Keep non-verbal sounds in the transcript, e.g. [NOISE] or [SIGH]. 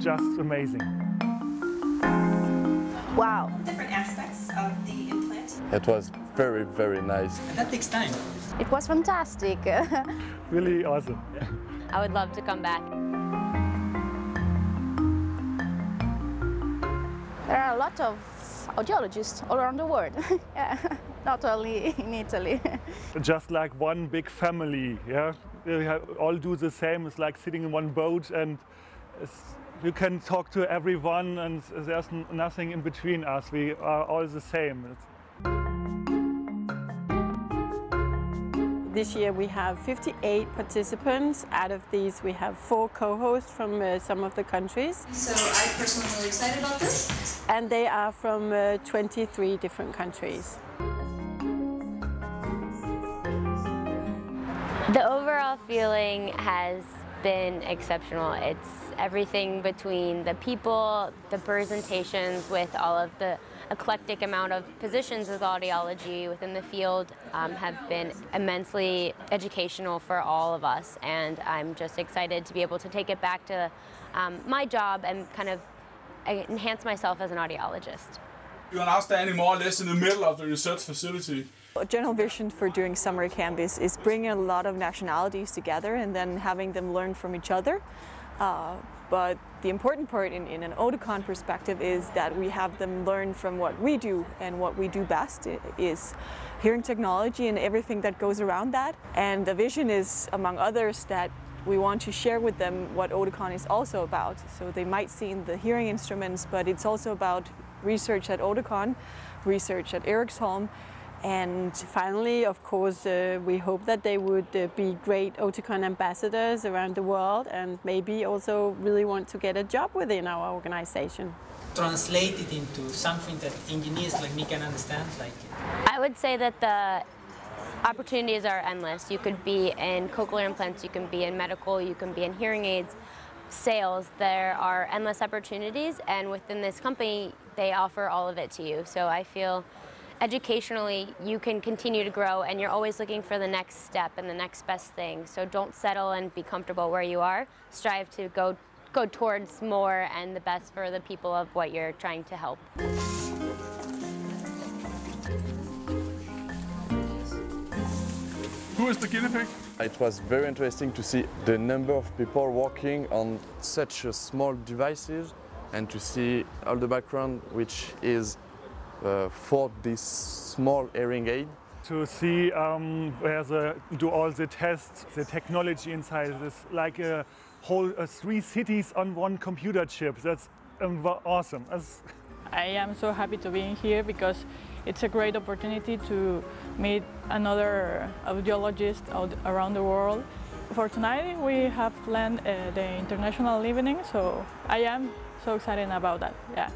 just amazing. Wow. different aspects of the implant. It was very, very nice. And that takes time. It was fantastic. [LAUGHS] Really awesome. I would love to come back. there are a lot of audiologists all around the world. [LAUGHS] yeah. Not only in Italy. [LAUGHS] Just like one big family, yeah. We all do the same. It's like sitting in one boat, and it's, you can talk to everyone, and there's nothing in between us. We are all the same. This year we have 58 participants. Out of these, we have four co-hosts from uh, some of the countries, So I personally am really excited about this. and they are from uh, 23 different countries. The overall feeling has been exceptional. It's everything between the people, the presentations with all of the eclectic amount of positions with audiology within the field um, have been immensely educational for all of us. And I'm just excited to be able to take it back to um, my job and kind of enhance myself as an audiologist. You are now standing more or less in the middle of the research facility. A general vision for doing summer camp is, is bringing a lot of nationalities together and then having them learn from each other. Uh, but the important part in, in an Oticon perspective is that we have them learn from what we do and what we do best is hearing technology and everything that goes around that. And the vision is, among others, that we want to share with them what Oticon is also about. So they might see in the hearing instruments, but it's also about research at Oticon, research at Eriksholm, and Finally, of course, uh, we hope that they would uh, be great Oticon ambassadors around the world and maybe also really want to get a job within our organization. Translate it into something that engineers like me can understand. Like I would say that the opportunities are endless. You could be in cochlear implants, you can be in medical, you can be in hearing aids, sales. There are endless opportunities, and within this company, they offer all of it to you. So I feel educationally, you can continue to grow, and you're always looking for the next step and the next best thing. So don't settle and be comfortable where you are. Strive to go go towards more and the best for the people of what you're trying to help. Who is the guinea pig? It was very interesting to see the number of people working on such a small devices and to see all the background which is uh, for this small hearing aid. to see um, where they do all the tests, the technology inside. It's like a whole uh, three cities on one computer chip. That's um, awesome. That's, I am so happy to be in here because it's a great opportunity to meet another audiologist out around the world. For tonight, we have planned uh, the international evening, so I am so excited about that. Yeah.